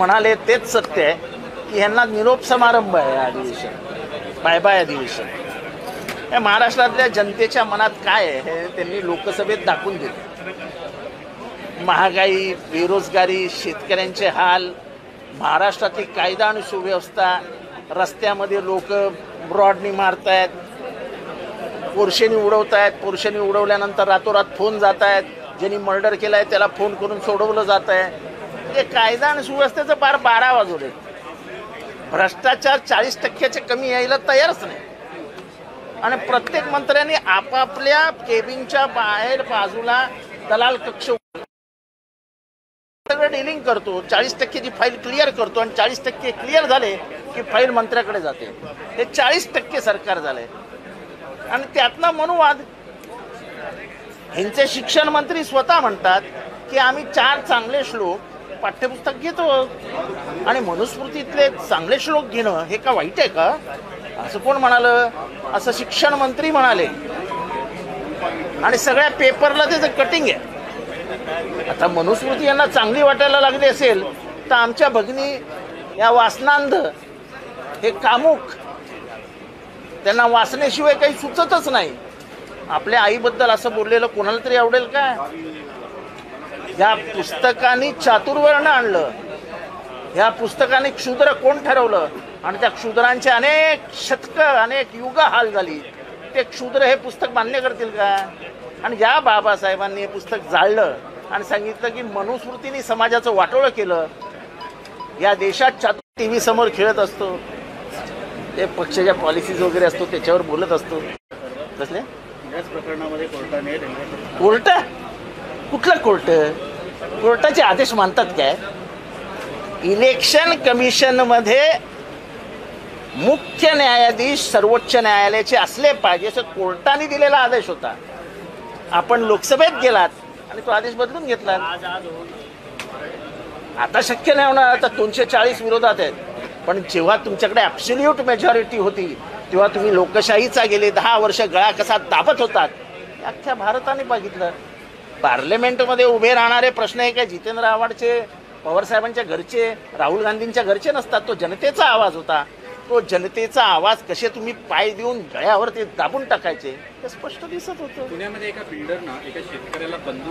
म्हणाले तेच सत्य आहे की ह्यांना निरोप समारंभ आहे अधिवेशन. बाय बाय अधिवेशन. हे महाराष्ट्रातल्या जनतेच्या मनात काय आहे हे त्यांनी लोकसभेत दाखवून दिले. महागाई बेरोजगारी शेतकऱ्यांचे हाल महाराष्ट्रातली कायदा आणि सुव्यवस्था रस्त्यामध्ये लोक ब्रॉडनी मारतायत पोरशेनी उडवतायत पोरशेनी उडवल्यानंतर रातोरात फोन जात आहेत ज्यांनी मर्डर केलाय त्याला फोन करून सोडवलं जात आहे म्हणजे कायदा आणि सुव्यवस्थेचं पार बारा वाजवले भ्रष्टाचार चाळीस टक्क्याच्या कमी यायला तयारच नाही. आणि प्रत्येक मंत्र्यांनी आपापल्या केबिनच्या बाहेर बाजूला दलाल कक्ष सगळं डिलिंग करतो. चाळीस टक्केची फाईल क्लिअर करतो आणि चाळीस टक्के क्लिअर झाले की फाईल मंत्र्याकडे जाते. हे चाळीस टक्के सरकार झाले आणि त्यातनं मनुवाद. ह्यांचे शिक्षण मंत्री स्वतः म्हणतात की आम्ही चार चांगले श्लोक पाठ्यपुस्तक घेतो. आणि मनुस्मृतीतले चांगले श्लोक घेणं हे का वाईट आहे का? असं कोण म्हणालं? असं शिक्षण मंत्री म्हणाले. आणि सगळ्या पेपरला त्याचं कटिंग आहे. आता मनुस्मृती यांना चांगली वाटायला लागली असेल तर आमच्या भगिनी या वासनांध हे कामुक त्यांना वाचण्याशिवाय काही सुचतच नाही. आपल्या आईबद्दल असं बोललेलं कोणाला तरी आवडेल का या पुस्तकाने चातुर्वर्ण आणलं. ह्या पुस्तकाने क्षुद्र कोण ठरवलं? आणि त्या क्षुद्रांचे अनेक शतक अनेक युग हाल झाली. ते क्षुद्र हे पुस्तक मान्य करतील का? आणि ज्या बाबासाहेबांनी हे पुस्तक जाळलं आणि सांगितलं की मनुस्मृतीने समाजाचं वाटोळं केलं. या देशात चातुर टी व्ही समोर खेळत असतो. ते पक्षाच्या पॉलिसीज वगैरे असतो त्याच्यावर बोलत असतो. कसले? प्रकरणामध्ये कोर्टाने कोर्ट? कुठलं कोर्ट? कोर्टाचे आदेश मानतात काय? इलेक्शन कमिशनमध्ये मुख्य न्यायाधीश सर्वोच्च न्यायालयाचे असले पाहिजे असं कोर्टाने दिलेला आदेश होता. आपण लोकसभेत गेलात आणि तो आदेश बदलून घेतला. आता शक्य नाही होणार आता दोनशे चाळीस विरोधात आहेत. पण जेव्हा तुमच्याकडे ॲब्सोल्यूट मेजॉरिटी होती तेव्हा तुम्ही लोकशाहीचा गेले दहा वर्ष गळा कसा दाबत होतात अख्ख्या भारताने बघितलं. पार्लमेंटमध्ये उभे राहणारे प्रश्न हे काय? जितेंद्र आव्हाडचे पवारसाहेबांच्या घरचे राहुल गांधींच्या घरचे नसतात. तो जनतेचा आवाज होता. तो जनतेचा आवाज कसे तुम्ही पाय देऊन गळ्यावर ते दाबून टाकायचे ते स्पष्ट दिसत होतं. पुण्यामध्ये एका बिल्डरनं एका शेतकऱ्याला बंदूक